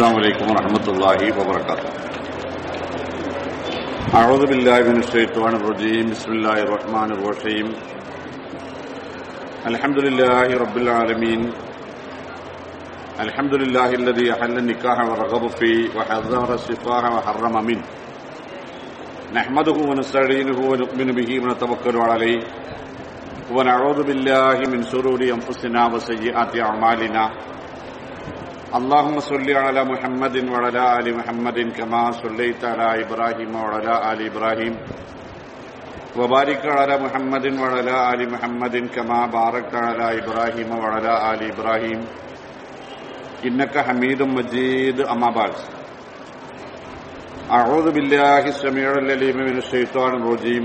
السلام عليكم ورحمة الله وبركاته. أعوذ بالله من الشيطان الرجيم. بسم الله الرحمن الرحيم. الحمد لله رب العالمين. الحمد لله الذي أحل النكاح ورغب فيه وحذر السفاح وحرم منه. نحمده ونستعينه ونؤمن به ونتوكل عليه. ونعوذ بالله من شرور أنفسنا وسيئات أعمالنا. اللهم صل على محمد وعلى آل محمد كما صليت على إبراهيم وعلى آل إبراهيم. وبارك على محمد وعلى آل محمد كما باركت على إبراهيم وعلى آل إبراهيم. إنك حميد مجيد. أما بعد. أعوذ بالله السميع العليم من الشيطان الرجيم.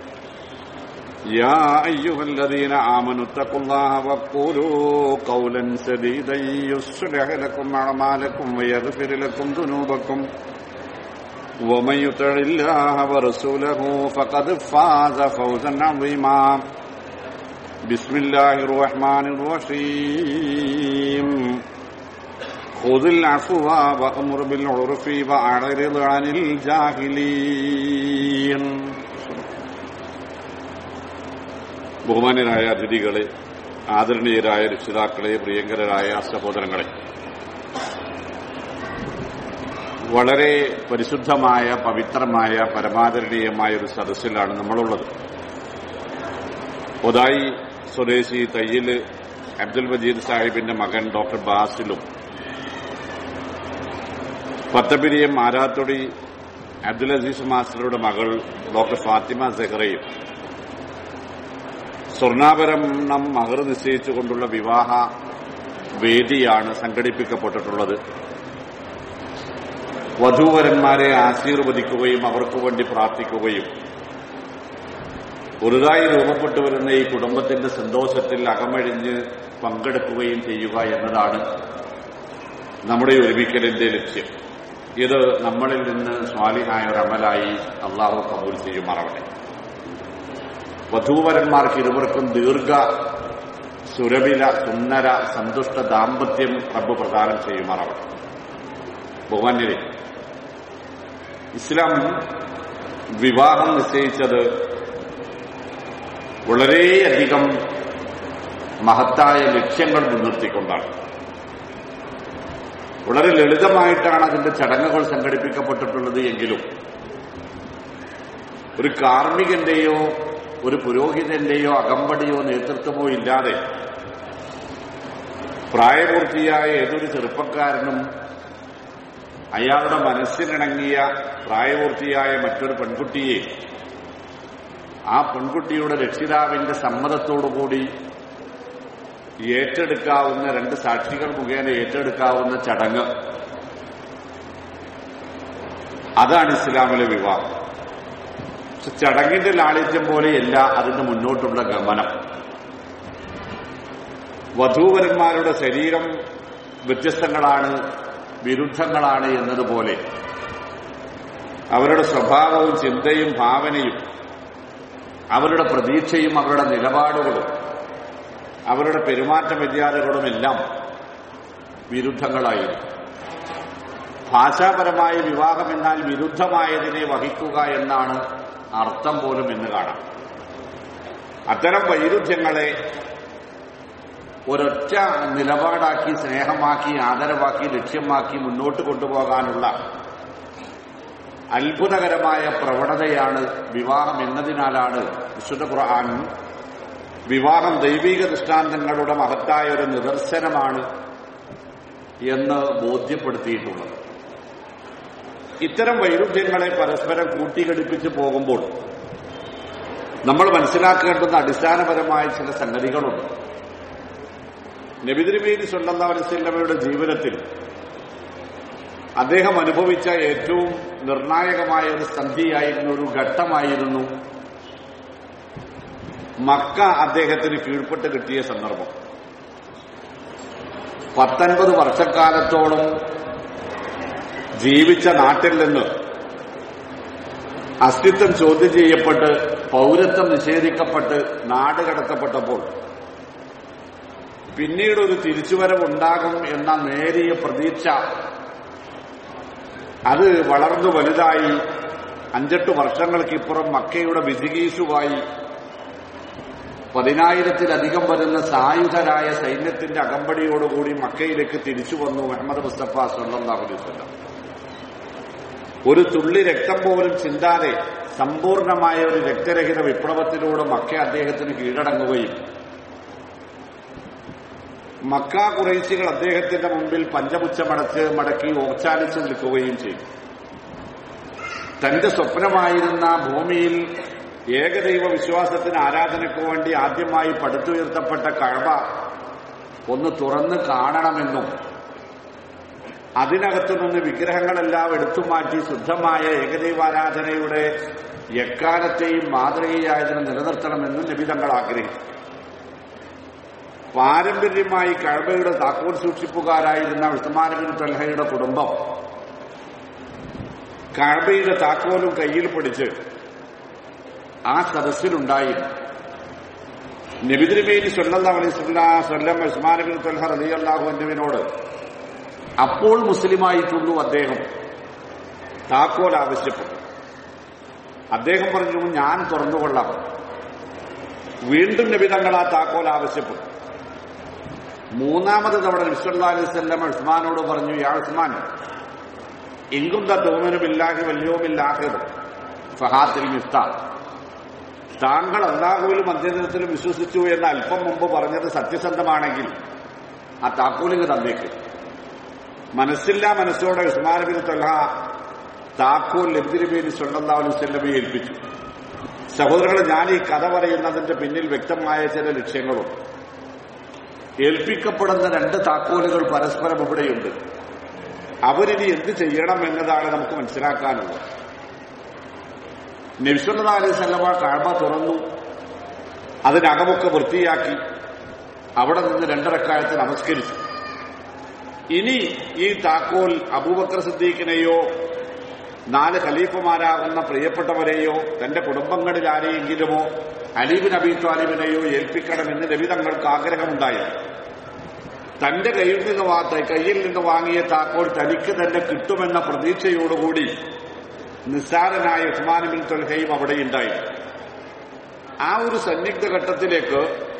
يا أيها الذين آمنوا اتقوا الله وقولوا قولا سديدا يصلح لكم أعمالكم ويغفر لكم ذنوبكم. ومن يطع الله ورسوله فقد فاز فوزا عظيما. بسم الله الرحمن الرحيم. خذ العفو وأمر بالعرف وأعرض عن الجاهلين. ബഹുമാന്യരായ അതിഥികളെ ആദരണീയരായ രക്ഷിതാക്കളെ പ്രിയങ്കരായ സഹോദരങ്ങളെ വളരെ പരിശുദ്ധമായ പവിത്രമായ പരമാദരണീയമായ ഒരു സദസ്സിലാണ് നമ്മളുള്ളത്. ഒതായി സ്വദേശി തയ്യൽ അബ്ദുൽ മജീദ് സാഹിബിന്റെ മകൻ ഡോക്ടർ ബാസിലും പത്തപിരിയം ആരാത്തൊടി അബ്ദുൽ അസീസ് മാസ്റ്ററുടെ മകൾ ഡോക്ടർ ഫാത്തിമ സെഹ്റയും സ്വർണാഭരണം മഹർ നിശ്ചയിച്ചുകൊണ്ടുള്ള വിവാഹ വേദിയാണ് സംഘടിപ്പിക്കപ്പെട്ടിട്ടുള്ളത്. വധൂവരന്മാരെ ആശീർവദിക്കുകയും അവർക്കു വേണ്ടി പ്രാർത്ഥിക്കുകയും പുതുതായി രൂപപ്പെട്ടു വരുന്ന ഈ കുടുംബത്തിന്റെ സന്തോഷത്തിൽ അകമഴിഞ്ഞ് പങ്കെടുക്കുകയും ചെയ്യുക എന്നതാണ് നമ്മുടെ ഒരുമിക്കലിന്റെ ലക്ഷ്യം. ഇത് നമ്മളിൽ നിന്ന് സ്വാലിഹായ ഒരു അമലായി അള്ളാഹു കബൂൽ ചെയ്യുമാറാവട്ടെ. വധൂവരന്മാർക്ക് ഇരുവർക്കും ദീർഘ സുരവില സുന്ദര സന്തുഷ്ട ദാമ്പത്യം റബ്ബ് പ്രദാനം ചെയ്യുമാറാവട്ടെ ബഹുമാന്യരെ ഇസ്ലാം വിവാഹം നിശ്ചയിച്ചത് വളരെയധികം മഹത്തായ ലക്ഷ്യങ്ങൾ മുൻനിർത്തിക്കൊണ്ടാണ്. വളരെ ലളിതമായിട്ടാണ് അതിന്റെ ചടങ്ങുകൾ സംഘടിപ്പിക്കപ്പെട്ടിട്ടുള്ളത് എങ്കിലും ഒരു കാർമ്മികന്റെയോ ഒരു പുരോഹിതന്റെയോ അകമ്പടിയോ നേതൃത്വമോ ഇല്ലാതെ പ്രായപൂർത്തിയായ ഏതൊരു ചെറുപ്പക്കാരനും അയാളുടെ മനസ്സിനിണങ്ങിയ പ്രായപൂർത്തിയായ മറ്റൊരു പെൺകുട്ടിയെ ആ പെൺകുട്ടിയുടെ രക്ഷിതാവിന്റെ സമ്മതത്തോടുകൂടി ഏറ്റെടുക്കാവുന്ന രണ്ട് സാക്ഷികൾ മുഖേന ഏറ്റെടുക്കാവുന്ന ചടങ്ങ്. അതാണ് ഇസ്ലാമിലെ വിവാഹം. പക്ഷെ ചടങ്ങിന്റെ ലാളിത്യം പോലെയല്ല അതിന് മുന്നോട്ടുള്ള ഗമനം. വധൂവരന്മാരുടെ ശരീരം വ്യത്യസ്തങ്ങളാണ് വിരുദ്ധങ്ങളാണ് എന്നതുപോലെ. അവരുടെ സ്വഭാവവും ചിന്തയും ഭാവനയും അവരുടെ പ്രതീക്ഷയും അവരുടെ നിലപാടുകളും അവരുടെ പെരുമാറ്റ എല്ലാം വിരുദ്ധങ്ങളായിരുന്നു. ഭാഷാപരമായ വിവാഹം എന്നാൽ വിരുദ്ധമായതിനെ വഹിക്കുക എന്നാണ് അർത്ഥം പോലും എന്ന് കാണാം. അത്തരം വൈരുദ്ധ്യങ്ങളെ ഒരൊറ്റ നിലപാടാക്കി സ്നേഹമാക്കി ആദരവാക്കി ലക്ഷ്യമാക്കി മുന്നോട്ട് കൊണ്ടുപോകാനുള്ള അത്ഭുതകരമായ പ്രവണതയാണ് വിവാഹം എന്നതിനാലാണ് വിശുദ്ധ ഖുർആൻ വിവാഹം ദൈവിക ദൃഷ്ടാന്തങ്ങളുടെ മഹത്തായ ഒരു നിദർശനമാണ് എന്ന് ബോധ്യപ്പെടുത്തിയിട്ടുള്ളത്. ഇത്തരം വൈരുദ്ധ്യങ്ങളെ പരസ്പരം കൂട്ടിഘടിപ്പിച്ച് പോകുമ്പോൾ നമ്മൾ മനസ്സിലാക്കേണ്ടുന്ന അടിസ്ഥാനപരമായ ചില സംഗതികളുണ്ട്. നബിതിരുമേനി സല്ലല്ലാഹു അലൈഹി വസല്ലമയുടെ ജീവിതത്തിൽ അദ്ദേഹം അനുഭവിച്ച ഏറ്റവും നിർണായകമായ ഒരു സന്ധിയായിരുന്നു ഒരു ഘട്ടമായിരുന്നു മക്ക അദ്ദേഹത്തിന് കീഴ്പ്പെട്ട് കിട്ടിയ സന്ദർഭം. പത്തൊൻപത് വർഷക്കാലത്തോളം ജീവിച്ച നാട്ടിൽ നിന്ന് അസ്തിത്വം ചോദ്യം ചെയ്യപ്പെട്ട് പൗരത്വം നിഷേധിക്കപ്പെട്ട് നാട് കടത്തപ്പെട്ടപ്പോൾ പിന്നീട് ഒരു തിരിച്ചുവരവുണ്ടാകും എന്ന നേരിയ പ്രതീക്ഷ അത് വളർന്നു വലുതായി അഞ്ചെട്ട് വർഷങ്ങൾക്കിപ്പുറം മക്കയുടെ വിജിഗീസുവായി പതിനായിരത്തിലധികം വരുന്ന സായുധരായ സൈന്യത്തിന്റെ അകമ്പടിയോടുകൂടി മക്കയിലേക്ക് തിരിച്ചു വന്നു മുഹമ്മദ് മുസ്തഫ സല്ലാഹു അലൈഹി വസല്ലം. ഒരു തുള്ളി രക്തം പോലും ചിന്താതെ സമ്പൂർണമായ ഒരു രക്തരഹിത വിപ്ലവത്തിലൂടെ മക്ക അദ്ദേഹത്തിന് കീഴടങ്ങുകയും മക്ക കുറേശികൾ അദ്ദേഹത്തിന്റെ മുമ്പിൽ പഞ്ചപുച്ഛമടച്ച് മടക്കി ഓച്ചാലിച്ചു നിൽക്കുകയും ചെയ്തു. തന്റെ സ്വപ്നമായിരുന്ന ഭൂമിയിൽ ഏകദൈവ വിശ്വാസത്തിന് ആരാധനയ്ക്ക് വേണ്ടി ആദ്യമായി പടുത്തുയർത്തപ്പെട്ട കഴവ ഒന്ന് തുറന്ന് കാണണമെന്നും അതിനകത്തു നിന്ന് വിഗ്രഹങ്ങളെല്ലാം എടുത്തുമാറ്റി ശുദ്ധമായ ഏകദൈവാരാധനയുടെ എക്കാലത്തെയും മാതൃകയായതിനെ നബി നബിതങ്ങൾ ആഗ്രഹിച്ചു. പാരമ്പര്യമായി കഴബയുടെ താക്കോൽ സൂക്ഷിപ്പുകാരായിരുന്ന ഉസ്മാനബിൻ തൽഹയുടെ കുടുംബം കഴബയുടെ താക്കോലും കയ്യിൽ പിടിച്ച് ആ സദസ്സിലുണ്ടായിരുന്നു. നബിതിരുമേനി സല്ലല്ലാഹു അലൈഹി സ്വല്ലം ഉസ്മാനബിൻ തൽഹ അള്ളാഹു അൻഹുവിനോട് അപ്പോൾ മുസ്ലിമായിട്ടുള്ളൂ അദ്ദേഹം. താക്കോൽ ആവശ്യപ്പെട്ടു. അദ്ദേഹം പറഞ്ഞു ഞാൻ തുറന്നുകൊള്ളാം. വീണ്ടും നബിതങ്ങൾ ആ താക്കോൽ ആവശ്യപ്പെട്ടു. മൂന്നാമത് തവണ വിശ്വല്ലാ അലൈവല്ലം ഉസ്മാനോട് പറഞ്ഞു യാ ഉസ്മാൻ എങ്കും തോമനുമില്ലാഹി വല്യോമില്ലാഹിർ ഫഹാത്തിൽ മിഫ്താ. താങ്കൾ അള്ളാഹുവിലും അന്ത്യദിനത്തിലും വിശ്വസിച്ചു എന്ന് അല്പം മുമ്പ് പറഞ്ഞത് സത്യസന്ധമാണെങ്കിൽ ആ താക്കോലിങ്ങ് തന്നേക്ക്. മനസ്സില്ലാ മനസ്സോടെ ഉസ്മാനബിൻ തൊല്ല താക്കോൽ ലബ്ദിരിബേനി സല്ലാ അലുസല്ലമയെ ഏൽപ്പിച്ചു? സഹോദരങ്ങളെ ഞാൻ ഈ കഥ പറയുന്നതിന്റെ പിന്നിൽ വ്യക്തമായ ചില ലക്ഷ്യങ്ങളും. ഏൽപ്പിക്കപ്പെടുന്ന രണ്ട് താക്കോലുകൾ പരസ്പരം ഇവിടെയുണ്ട്. അവരിനി എന്ത് ചെയ്യണം എന്നതാണ് നമുക്ക് മനസ്സിലാക്കാനുള്ളത്. നബിസുല്ലാ അലൈഹി കാഴ്മ തുറന്നു അതിനകമൊക്കെ വൃത്തിയാക്കി അവിടെ നിന്ന് രണ്ടരക്കാലത്ത് നമസ്കരിച്ചു. ഇനി ഈ താക്കോൽ അബൂബക്കർ സിദ്ദീഖിനെയോ നാല് ഖലീഫുമാരാകുന്ന പ്രിയപ്പെട്ടവരെയോ തന്റെ കുടുംബങ്ങളിൽ ആരെയെങ്കിലുമോ അലീബിൻ അബി താലിബിനെയോ ഏൽപ്പിക്കണമെന്ന് നബി തങ്ങൾക്ക് ആഗ്രഹമുണ്ടായി. തന്റെ കയ്യിൽ നിന്ന് കയ്യിൽ നിന്ന് വാങ്ങിയ താക്കോൽ തനിക്ക് തന്നെ കിട്ടുമെന്ന പ്രതീക്ഷയോടുകൂടി നിസ്സാരനായ ഉസ്മാൻ ബിൻ തൊൽഹയും അവിടെയുണ്ടായി. ആ ഒരു സന്നിഗ്ധ ഘട്ടത്തിലേക്ക്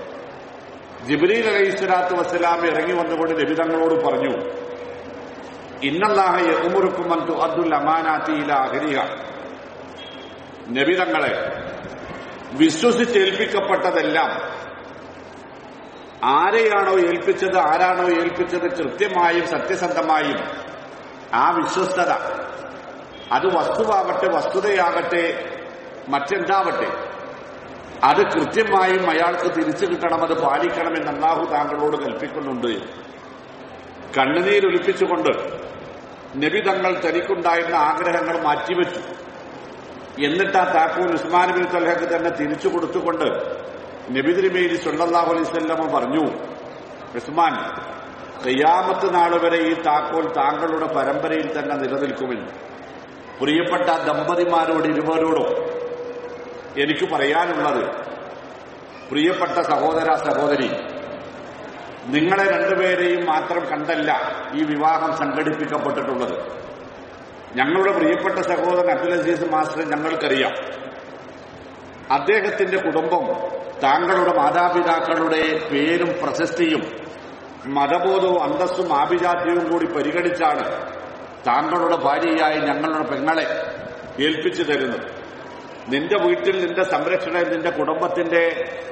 ജിബ്രീൽ അലൈഹി സ്വലാത്തു വസ്സലാം ഇറങ്ങി വന്നുകൊണ്ട് നബി തങ്ങളോട് പറഞ്ഞു ഇന്നല്ലാഹ തു അബ്ദുൽ അമാനാത്തിയില അഹരിക നബി തങ്ങളെ വിശ്വസിച്ചേൽപ്പിക്കപ്പെട്ടതെല്ലാം ആരെയാണോ ഏൽപ്പിച്ചത് ആരാണോ ഏൽപ്പിച്ചത് കൃത്യമായും സത്യസന്ധമായും ആ വിശ്വസ്തത. അത് വസ്തുവാകട്ടെ വസ്തുതയാകട്ടെ മറ്റെന്താവട്ടെ അത് കൃത്യമായും അയാൾക്ക് തിരിച്ചു കിട്ടണം അത് പാലിക്കണമെന്ന് അള്ളാഹു താങ്കളോട് കൽപ്പിക്കുന്നുണ്ട്. കണ്ണുനീരൊലിപ്പിച്ചുകൊണ്ട് നബി തങ്ങൾ തനിക്കുണ്ടായിരുന്ന ആഗ്രഹങ്ങൾ മാറ്റിവെച്ചു. എന്നിട്ട് ആ താക്കൂൽ ഉസ്മാൻ ബിൻ തലഹക്ക് തന്നെ തിരിച്ചു കൊടുത്തുകൊണ്ട് നബി തിരുമേരി സല്ലാഹു അലൈവല്ലമ പറഞ്ഞു ഉസ്മാൻ കയ്യാമത്ത് നാൾ വരെ ഈ താക്കോൽ താങ്കളുടെ പരമ്പരയിൽ തന്നെ നിലനിൽക്കുമെന്ന് പ്രിയപ്പെട്ട ദമ്പതിമാരോട് ഇരുവരോടും എനിക്ക് പറയാനുള്ളത് പ്രിയപ്പെട്ട സഹോദര സഹോദരി നിങ്ങളെ രണ്ടുപേരെയും മാത്രം കണ്ടല്ല ഈ വിവാഹം സംഘടിപ്പിക്കപ്പെട്ടിട്ടുള്ളത്. ഞങ്ങളുടെ പ്രിയപ്പെട്ട സഹോദരൻ അബ്ദുൽ അസീസ് മാസ്റ്റർ ഞങ്ങൾക്കറിയാം. അദ്ദേഹത്തിന്റെ കുടുംബം താങ്കളുടെ മാതാപിതാക്കളുടെ പേരും പ്രശസ്തിയും മതബോധവും അന്തസ്സും ആഭിജാത്യവും കൂടി പരിഗണിച്ചാണ് താങ്കളുടെ ഭാര്യയായി ഞങ്ങളുടെ പെങ്ങളെ ഏൽപ്പിച്ചു തരുന്നത്. നിന്റെ വീട്ടിൽ നിന്റെ സംരക്ഷണയിൽ നിന്റെ കുടുംബത്തിന്റെ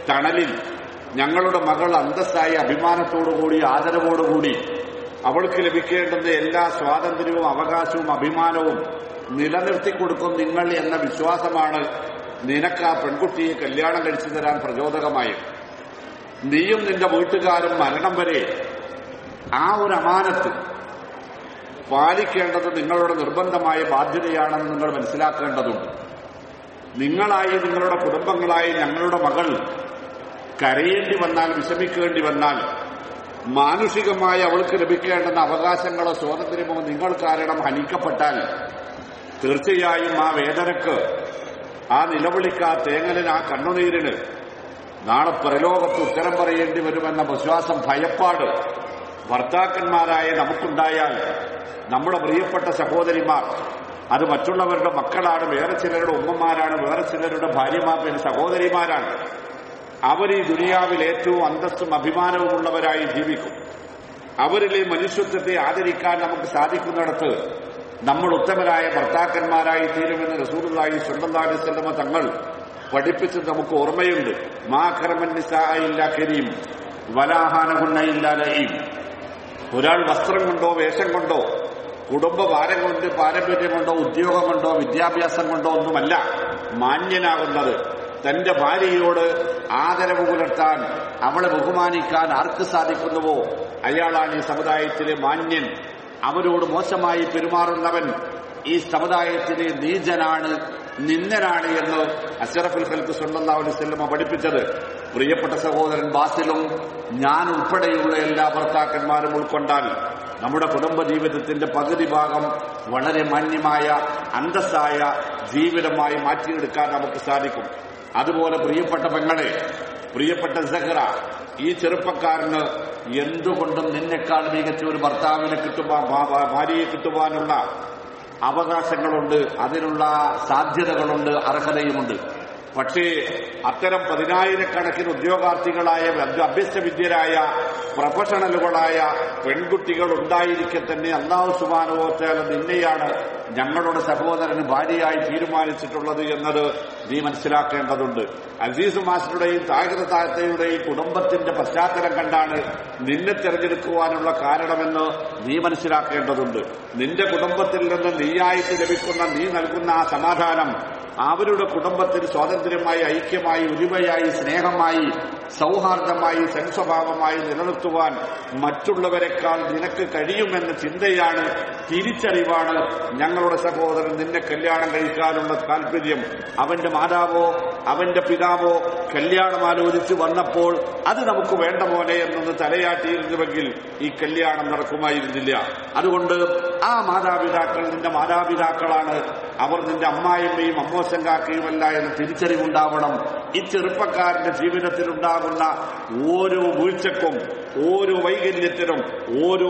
തണലിൽ ഞങ്ങളുടെ മകൾ അന്തസ്സായി അഭിമാനത്തോടുകൂടി ആദരവോടുകൂടി അവൾക്ക് ലഭിക്കേണ്ടുന്ന എല്ലാ സ്വാതന്ത്ര്യവും അവകാശവും അഭിമാനവും നിലനിർത്തി കൊടുക്കും നിങ്ങൾ എന്ന വിശ്വാസമാണ് നിനക്ക് ആ പെൺകുട്ടിയെ കല്യാണം കഴിച്ചു തരാൻ പ്രചോദകമായത്. നീയും നിന്റെ വീട്ടുകാരും മരണം വരെ ആ ഒരു അമാനത്ത് പാലിക്കേണ്ടത് നിങ്ങളുടെ നിർബന്ധമായ ബാധ്യതയാണെന്ന് നിങ്ങൾ മനസ്സിലാക്കേണ്ടതുണ്ട്. നിങ്ങളായി നിങ്ങളുടെ കുടുംബങ്ങളായി ഞങ്ങളുടെ മകൾ കരയേണ്ടി വന്നാൽ വിഷമിക്കേണ്ടി വന്നാൽ മാനുഷികമായി അവൾക്ക് ലഭിക്കേണ്ടുന്ന അവകാശങ്ങളോ സ്വാതന്ത്ര്യമോ നിങ്ങൾ കാരണം ഹനിക്കപ്പെട്ടാൽ തീർച്ചയായും ആ വേദനക്ക് ആ നിലവിളിക്ക് ആ തേങ്ങലിന് ആ കണ്ണുനീരിന് നാളെ പ്രലോകത്ത് ഉത്തരം പറയേണ്ടി വരുമെന്ന വിശ്വാസം ഭയപ്പാട് ഭർത്താക്കന്മാരായ നമുക്കുണ്ടായാൽ നമ്മുടെ പ്രിയപ്പെട്ട സഹോദരിമാർ അത് മറ്റുള്ളവരുടെ മക്കളാണ് വേറെ ചിലരുടെ ഉമ്മമാരാണ് വേറെ ചിലരുടെ ഭാര്യമാർ പിന്നെ സഹോദരിമാരാണ്. അവർ ഈ ദുനിയാവിൽ ഏറ്റവും അന്തസ്സും അഭിമാനവുമുള്ളവരായി ജീവിക്കും. അവരിലെ മനുഷ്യത്വത്തെ ആദരിക്കാൻ നമുക്ക് സാധിക്കുന്നിടത്ത് നമ്മൾ ഉത്തമരായ ഭർത്താക്കന്മാരായി തീരുമെന്ന് റസൂലുള്ളാഹി സ്വന്തം വസല്ലമ തങ്ങൾ പഠിപ്പിച്ച് നമുക്ക് ഓർമ്മയുണ്ട്. മാ കർമൻ നിസായില്ല കരീം വലാഹാനഹുന്നയില്ല ലഈം. ഒരാൾ വസ്ത്രം കൊണ്ടോ വേഷം കൊണ്ടോ കുടുംബഭാരം കൊണ്ട് പാരമ്പര്യം കൊണ്ടോ ഉദ്യോഗം കൊണ്ടോ വിദ്യാഭ്യാസം കൊണ്ടോ ഒന്നുമല്ല. മാന്യനാകുന്നത് തന്റെ ഭാര്യയോട് ആദരവ് പുലർത്താൻ അവളെ ബഹുമാനിക്കാൻ ആർക്ക് സാധിക്കുന്നുവോ? അയാളാണ് ഈ സമുദായത്തിലെ മാന്യൻ. അവരോട് മോശമായി പെരുമാറുന്നവൻ ഈ സമുദായത്തിലെ നീചനാണ് നിന്ദനാണ് എന്ന് അഷറഫുൽ ഖൽക്ക് സല്ലല്ലാഹു അലൈഹി വസല്ലമ പഠിപ്പിച്ചത്. പ്രിയപ്പെട്ട സഹോദരൻ ബാസിലും ഞാൻ ഉൾപ്പെടെയുള്ള എല്ലാ ഭർത്താക്കന്മാരും ഉൾക്കൊണ്ടാൽ നമ്മുടെ കുടുംബ ജീവിതത്തിന്റെ പകുതി ഭാഗം വളരെ മാന്യമായ അന്തസ്സായ ജീവിതമായി മാറ്റിയെടുക്കാൻ നമുക്ക് സാധിക്കും. അതുപോലെ പ്രിയപ്പെട്ട പെങ്ങളെ പ്രിയപ്പെട്ട സഹറ ഈ ചെറുപ്പക്കാരന് എന്തുകൊണ്ടും നിന്നെക്കാൾ മികച്ച ഒരു ഭർത്താവിനെ കിട്ടുവാൻ ഭാര്യയെ കിട്ടുവാനുള്ള അവകാശങ്ങളുണ്ട് അതിനുള്ള സാധ്യതകളുണ്ട് അർഹതയുമുണ്ട്. പക്ഷേ അത്തരം പതിനായിരക്കണക്കിന് ഉദ്യോഗാർത്ഥികളായ അഭ്യസ്തവിദ്യരായ പ്രൊഫഷണലുകളായ പെൺകുട്ടികൾ ഉണ്ടായിരിക്കെ തന്നെ അള്ളാഹു സുബാനുഭവത്താൽ നിന്നെയാണ് ഞങ്ങളുടെ സഹോദരന് ഭാര്യയായി തീരുമാനിച്ചിട്ടുള്ളത് എന്നത് നീ മനസ്സിലാക്കേണ്ടതുണ്ട്. അസീസ് മാസ്റ്ററുടെയും താഹിർ താഴത്തയുടെയും കുടുംബത്തിന്റെ പശ്ചാത്തലം കണ്ടാണ് നിന്നെ തെരഞ്ഞെടുക്കുവാനുള്ള കാരണമെന്ന് നീ മനസ്സിലാക്കേണ്ടതുണ്ട്. നിന്റെ കുടുംബത്തിൽ നിന്ന് നീയായിട്ട് ലഭിക്കുന്ന നീ നൽകുന്ന ആ സമാധാനം അവരുടെ കുടുംബത്തിന് സ്വാതന്ത്ര്യമായി ഐക്യമായി ഒരുമയായി സ്നേഹമായി സൗഹാർദ്ദമായി സൻസ്വഭാവമായി നിലനിർത്തുവാൻ മറ്റുള്ളവരെക്കാൾ നിനക്ക് കഴിയുമെന്ന ചിന്തയാണ് തിരിച്ചറിവാണ് ഞങ്ങളുടെ സഹോദരൻ നിന്നെ കല്യാണം കഴിക്കാനുള്ള താല്പര്യം അവന്റെ മാതാവോ അവന്റെ പിതാവോ കല്യാണം ആലോചിച്ച് വന്നപ്പോൾ അത് നമുക്ക് വേണ്ട പോലെ എന്നൊന്ന് തലയാട്ടിയിരുന്നുവെങ്കിൽ ഈ കല്യാണം നടക്കുമായിരുന്നില്ല. അതുകൊണ്ട് ആ മാതാപിതാക്കൾ നിന്റെ മാതാപിതാക്കളാണ്. അവർ നിന്റെ അമ്മായിമ്മയും അമ്മോശങ്കാക്കയുമല്ല എന്ന് തിരിച്ചറിവുണ്ടാവണം. ഈ ചെറുപ്പക്കാരന്റെ ജീവിതത്തിലുണ്ടാകുന്ന ഓരോ വീഴ്ചക്കും ഓരോ വൈകല്യത്തിനും ഓരോ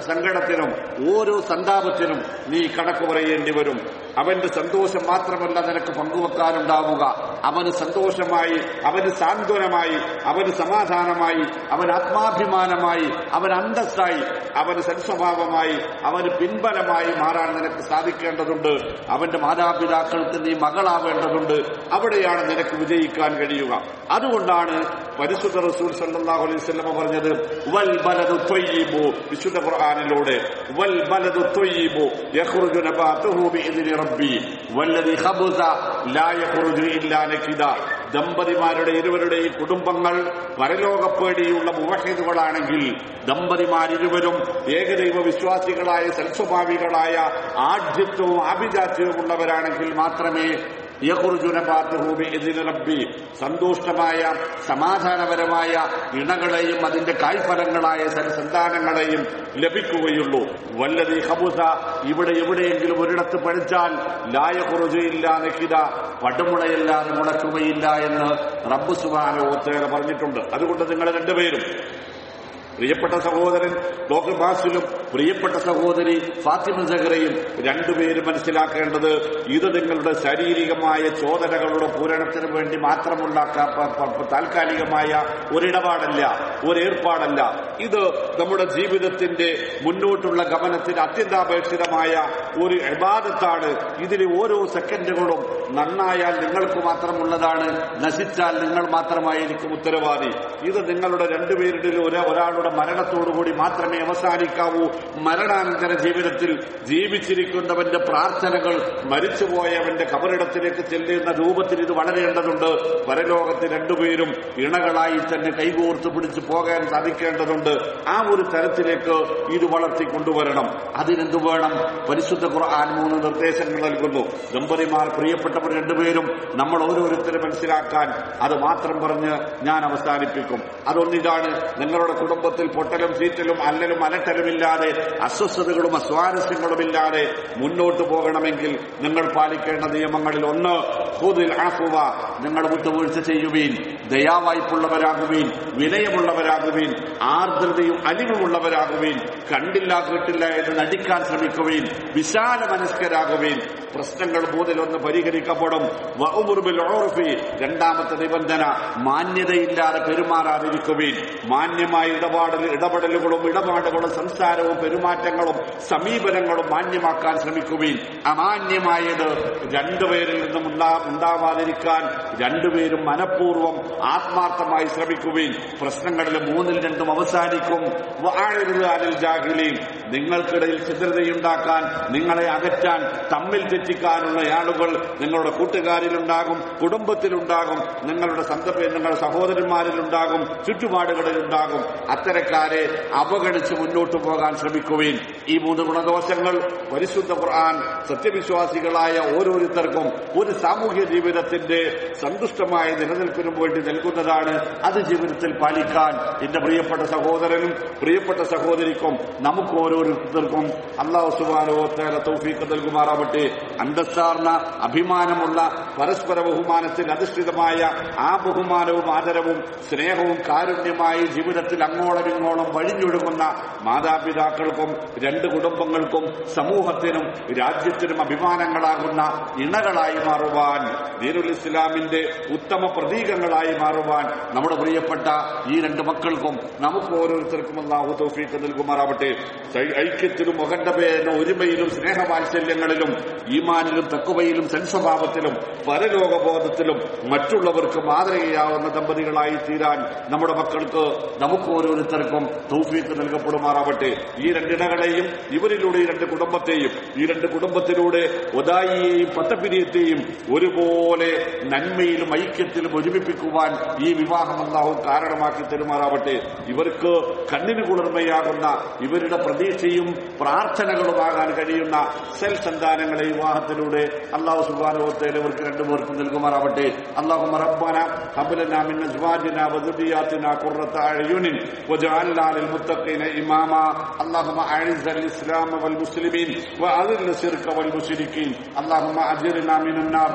സങ്കടത്തിനും ഓരോ സന്താപത്തിനും നീ കണക്ക് പറയേണ്ടി വരും. അവന്റെ സന്തോഷം മാത്രമല്ല നിനക്ക് പങ്കുവെക്കാനുണ്ടാവുക. അവന് സന്തോഷമായി അവന് സാന്ത്വനമായി അവന് സമാധാനമായി അവൻ ആത്മാഭിമാനമായി അവൻ അന്തസ്സായി അവന് സൽസ്വഭാവമായി അവന് പിൻബലമായി മാറാൻ നിനക്ക് സാധിക്കേണ്ടതുണ്ട്. അവന്റെ മാതാപിതാക്കൾക്ക് നീ മകളാവേണ്ടതുണ്ട്. അവിടെയാണ് നിനക്ക് വിജയിക്കാൻ കഴിയുക. അതുകൊണ്ടാണ് പരിശുദ്ധ റസൂൽ സല്ലാഹു അലൈഹി വസല്ലമ പറഞ്ഞത് വൽ വിശുദ്ധ ഖുർആനിലൂടെ. വൽ റബ്ബി. ഖബസ ലാ ഇല്ലാ ദമ്പതിമാരുടെ ഇരുവരുടെയും കുടുംബങ്ങൾ പരലോകപ്പേടിയുള്ള മുവഹിദുകളാണെങ്കിൽ ദമ്പതിമാരിരുവരും ഏകദൈവ വിശ്വാസികളായ സൽസ്വഭാവികളായ ആഢ്യത്വവും ആഭിജാത്യവുമുള്ളവരാണെങ്കിൽ മാത്രമേ റബ്ബി. സന്തുഷ്ടമായ സമാധാനപരമായ ഇണകളെയും അതിന്റെ കായ്ഫലങ്ങളായ സന്താനങ്ങളെയും ലഭിക്കുകയുള്ളൂ. വല്ലതി ഹബുസ ഇവിടെ എവിടെയെങ്കിലും ഒരിടത്ത് പഠിച്ചാൽ ലായ കുറജയില്ല നക്കിത പടുമുളയല്ലാതെ മുടക്കുകയില്ല എന്ന് റബ്ബു സുബാന പറഞ്ഞിട്ടുണ്ട്. അതുകൊണ്ട് നിങ്ങൾ രണ്ടുപേരും പ്രിയപ്പെട്ട സഹോദരൻ ഡോക്ടർ ബാസിലും പ്രിയപ്പെട്ട സഹോദരി ഫാത്തിമ സഹറയും രണ്ടുപേരും മനസ്സിലാക്കേണ്ടത് ഇത് നിങ്ങളുടെ ശാരീരികമായ ചോദനകളുടെ പൂരണത്തിന് വേണ്ടി മാത്രമുള്ള താൽക്കാലികമായ ഒരിടപാടല്ല ഒരേർപ്പാടല്ല. ഇത് നമ്മുടെ ജീവിതത്തിന്റെ മുന്നോട്ടുള്ള ഗമനത്തിന് അത്യന്താപേക്ഷിതമായ ഒരു ഇബാദത്താണ്. ഇതിലെ ഓരോ സെക്കൻഡുകളും നന്നായാൽ നിങ്ങൾക്ക് മാത്രമുള്ളതാണ് നശിച്ചാൽ നിങ്ങൾ മാത്രമായിരിക്കും ഉത്തരവാദി. ഇത് നിങ്ങളുടെ രണ്ടുപേരുടെ ഒരാളുടെ അവരുടെ മരണത്തോടുകൂടി മാത്രമേ അവസാനിക്കാവൂ. മരണാനന്തര ജീവിതത്തിൽ ജീവിച്ചിരിക്കുന്നവന്റെ പ്രാർത്ഥനകൾ മരിച്ചുപോയവന്റെ കബറിടത്തിലേക്ക് ചെല്ലുന്ന രൂപത്തിൽ ഇത് വളരേണ്ടതുണ്ട് പരലോകത്ത് രണ്ടുപേരും ഇണകളായി തന്നെ കൈകോർത്ത് പിടിച്ചു പോകാൻ സാധിക്കേണ്ടതുണ്ട്. ആ ഒരു തരത്തിലേക്ക് ഇത് വളർത്തിക്കൊണ്ടുവരണം. അതിനെന്ത് വേണം? പരിശുദ്ധ ഖുർആൻ മൂന്ന് നിർദ്ദേശങ്ങൾ നൽകുന്നു. ദമ്പതിമാർ പ്രിയപ്പെട്ടവർ രണ്ടുപേരും നമ്മൾ ഓരോരുത്തരും മനസ്സിലാക്കാൻ അത് മാത്രം പറഞ്ഞ് ഞാൻ അവസാനിപ്പിക്കും. അതൊന്നിതാണ് നിങ്ങളുടെ കുടുംബത്തിൽ പൊട്ടലും ചീറ്റലും അല്ലലും അലട്ടലുമില്ലാതെ അസ്വസ്ഥതകളും അസ്വാരസ്യങ്ങളുമില്ലാതെ മുന്നോട്ട് പോകണമെങ്കിൽ നിങ്ങൾ പാലിക്കേണ്ട നിയമങ്ങളിൽ ഒന്ന് ഹൂദിൽ ആഫുവ നിങ്ങൾ വിട്ടുവീഴ്ച ചെയ്യുവീൻ ദയാവായ്പുള്ളവരാകുവീൻ വിനയമുള്ളവരാകുവീൻ ആർദ്രതയും അലിവുമുള്ളവരാകുവീൻ കണ്ടില്ല കേട്ടില്ല എന്ന് നടിക്കാൻ ശ്രമിക്കുവീൻ വിശാല മനസ്കരാകുവീൻ പ്രശ്നങ്ങൾ മൂന്നിലൊന്ന് പരിഹരിക്കപ്പെടും. രണ്ടാമത്തെ നിബന്ധന മാന്യതയില്ലാതെ പെരുമാറാതിരിക്കുവീൻ മാന്യമായ ഇടപാടൽ ഇടപെടലുകളും ഇടപാടുകളും സംസാരവും പെരുമാറ്റങ്ങളും സമീപനങ്ങളും മാന്യമാക്കാൻ ശ്രമിക്കുവീൻ. അമാന്യമായത് രണ്ടുപേരിൽ നിന്നും ഉണ്ടാ ഉണ്ടാവാതിരിക്കാൻ രണ്ടുപേരും മനഃപൂർവം ആത്മാർത്ഥമായി ശ്രമിക്കുവീൻ. പ്രശ്നങ്ങളിൽ മൂന്നിൽ രണ്ടും അവസാനിക്കും. വാഴരുതാനിൽ അനിൽ നിങ്ങൾക്കിടയിൽ ചിത്രതയുണ്ടാക്കാൻ നിങ്ങളെ അകറ്റാൻ തമ്മിൽ തെറ്റിക്കാനുള്ള ആളുകൾ നിങ്ങളുടെ കൂട്ടുകാരിലുണ്ടാകും കുടുംബത്തിലുണ്ടാകും നിങ്ങളുടെ സന്ദർഭ നിങ്ങളുടെ സഹോദരന്മാരിലുണ്ടാകും ചുറ്റുപാടുകളിലുണ്ടാകും. അത്തരക്കാരെ അവഗണിച്ച് മുന്നോട്ടു പോകാൻ ശ്രമിക്കുവീൻ. ഈ മൂന്ന് ഗുണദോഷങ്ങൾ പരിശുദ്ധ ഖുർആൻ സത്യവിശ്വാസികളായ ഓരോരുത്തർക്കും ഒരു സാമൂഹ്യ ജീവിതത്തിന്റെ സന്തുഷ്ടമായ നിലനിൽപ്പിനും വേണ്ടി നൽകുന്നതാണ് അത് ജീവിതത്തിൽ പാലിക്കാൻ. എന്റെ പ്രിയപ്പെട്ട സഹോദരനും പ്രിയപ്പെട്ട സഹോദരിക്കും നമുക്ക് ഓരോരുത്തർക്കും അള്ളാഹു സുബാനുവോത്തേല തൗഫീഖ് നൽകുമാറാവട്ടെ. അന്തസ്സാർന്ന അഭിമാനമുള്ള പരസ്പര ബഹുമാനത്തിൽ അധിഷ്ഠിതമായ ആ ബഹുമാനവും ആദരവും സ്നേഹവും കാരുണ്യമായി ജീവിതത്തിൽ അങ്ങോളം ഇങ്ങോളം വഴിഞ്ഞൊഴുകുന്ന മാതാപിതാക്കൾക്കും രണ്ട് കുടുംബങ്ങൾക്കും സമൂഹത്തിനും രാജ്യത്തിനും അഭിമാനങ്ങളാകുന്ന ഇണകളായി മാറുവാൻ ദീനുൽ ഇസ്ലാമിന്റെ ഉത്തമ പ്രതീകങ്ങളായി മാറുവാൻ നമ്മുടെ പ്രിയപ്പെട്ട ഈ രണ്ട് മക്കൾക്കും നമുക്ക് ഓരോരുത്തർക്കും അള്ളാഹു തൗഫീഖ് നൽകുമാറാവട്ടെ. ഐക്യത്തിലും മുഖണ്ഡപേന ഒരുമയിലും സ്നേഹവാത്സല്യങ്ങളിലും ഈമാനിലും തക്കുവയിലും സൻസ്വഭാവത്തിലും പരലോകബോധത്തിലും മറ്റുള്ളവർക്ക് മാതൃകയാവുന്ന ദമ്പതികളായി തീരാൻ നമ്മുടെ മക്കൾക്ക് നമുക്ക് ഓരോരുത്തർക്കും തൗഫീക്ക് നൽകപ്പെടുമാറാവട്ടെ. ഈ രണ്ടിടകളെയും ഇവരിലൂടെ ഈ രണ്ട് കുടുംബത്തെയും ഈ രണ്ട് കുടുംബത്തിലൂടെ ഒതായിയെയും പത്തപ്പിരിയത്തെയും ഒരുപോലെ നന്മയിലും ഐക്യത്തിലും ഒരുമിപ്പിക്കുവാൻ ഈ വിവാഹം അല്ലാഹു കാരണമാക്കി തരുമാറാവട്ടെ. ഇവർക്ക് കണ്ണിന് കുളിർമയാകുന്ന ഇവരുടെ പ്രതീക്ഷയും പ്രാർത്ഥനകളുമാകാൻ കഴിയുന്ന സെൽ സന്താനങ്ങളെ വിവാഹത്തിലൂടെ അള്ളാഹു സുബാനുഭവത്തേൽ ഇവർക്ക് രണ്ടുപേർക്കും നൽകുമാറാവട്ടെ. അള്ളാഹു മറബാന ഹബുലനാമിൻ മിൻ അസ്വാജിന വദുരിയാത്തിന ഖുർറത അയ്യുനിൻ وجعلنا للمتقين إماما. اللهم أعز الإسلام والمسلمين وأذل الشرك والمشركين. اللهم أجرنا من النار.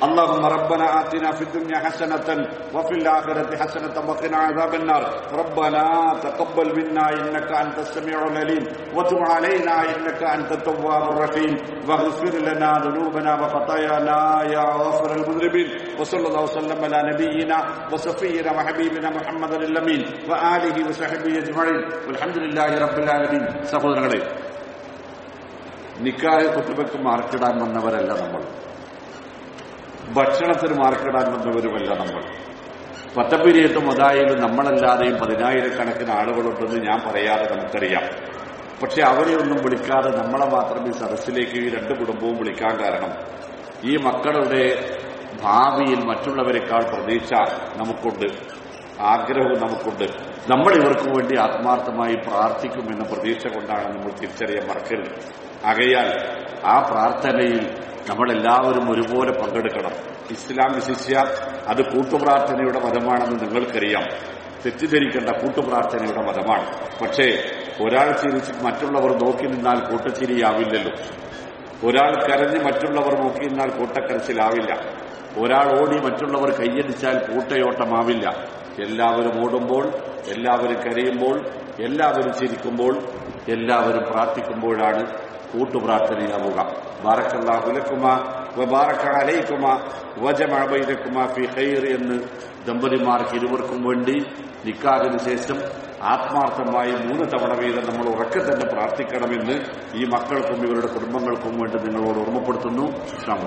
اللهم ربنا آتنا في الدنيا حسنة وفي الآخرة حسنة وقنا عذاب النار ربنا تقبل منا إنك أنت السميع العليم وتب علينا إنك أنت التواب الرحيم واغفر لنا ذنوبنا وخطايانا يا غافر المذنبين وصلى الله وسلم على نبينا وصفينا وحبيبنا محمد الأمين وآله وصحبه أجمعين والحمد لله رب العالمين സഹോദരങ്ങളെ നിക്കാഹ് കുത്തുബക്ക് മാർക്കിടാൻ വന്നവരല്ല നമ്മൾ ഭക്ഷണത്തിന് മാർക്കിടാൻ വന്നവരുമല്ല നമ്മൾ. പത്തപ്പിരിയത്തും അതായാലും നമ്മളല്ലാതെയും പതിനായിരക്കണക്കിന് ആളുകളുണ്ടെന്ന് ഞാൻ പറയാതെ നമുക്കറിയാം. പക്ഷെ അവരെ ഒന്നും വിളിക്കാതെ നമ്മളെ മാത്രം ഈ സദസ്സിലേക്ക് ഈ രണ്ട് കുടുംബവും വിളിക്കാൻ കാരണം ഈ മക്കളുടെ ഭാവിയിൽ മറ്റുള്ളവരെക്കാൾ പ്രതീക്ഷ നമുക്കുണ്ട്. ആഗ്രഹവും നമുക്കുണ്ട്. നമ്മൾ ഇവർക്ക് വേണ്ടി ആത്മാർത്ഥമായി പ്രാർത്ഥിക്കുമെന്ന പ്രതീക്ഷ കൊണ്ടാണ് നമ്മൾ തിരിച്ചറിയാൻ മറക്കരുത്. ആകയാൽ ആ പ്രാർത്ഥനയിൽ നമ്മളെല്ലാവരും ഒരുപോലെ പങ്കെടുക്കണം. ഇസ്ലാം വിശിഷ്യ അത് കൂട്ടുപ്രാർത്ഥനയുടെ മതമാണെന്ന് നിങ്ങൾക്കറിയാം. തെറ്റിദ്ധരിക്കേണ്ട കൂട്ടുപ്രാർത്ഥനയുടെ മതമാണ്. പക്ഷേ ഒരാൾ ചിരിച്ച് മറ്റുള്ളവർ നോക്കി നിന്നാൽ കൂട്ടച്ചിരിയാവില്ലല്ലോ. ഒരാൾ കരഞ്ഞ് മറ്റുള്ളവർ നോക്കി നിന്നാൽ കൂട്ടക്കരച്ചിലാവില്ല. ഒരാൾ ഓടി മറ്റുള്ളവർ കൈയടിച്ചാൽ കൂട്ടയോട്ടമാവില്ല. എല്ലാവരും ഓടുമ്പോൾ എല്ലാവരും കരയുമ്പോൾ എല്ലാവരും ചിരിക്കുമ്പോൾ എല്ലാവരും പ്രാർത്ഥിക്കുമ്പോഴാണ് കൂട്ടുപ്രാർത്ഥനയാവുക. ബാറക്കല്ലാഹുലക്കുമ ഖൈർ എന്ന് ദമ്പതിമാർക്ക് ഇരുവർക്കും വേണ്ടി നിക്കാഹിന് ശേഷം ആത്മാർത്ഥമായി മൂന്ന് തവണ വീതം നമ്മൾ ഉറക്കെ തന്നെ പ്രാർത്ഥിക്കണമെന്ന് ഈ മക്കൾക്കും ഇവരുടെ കുടുംബങ്ങൾക്കും വേണ്ടി നിങ്ങളോട് ഓർമ്മപ്പെടുത്തുന്നു. ഇസ്ലാം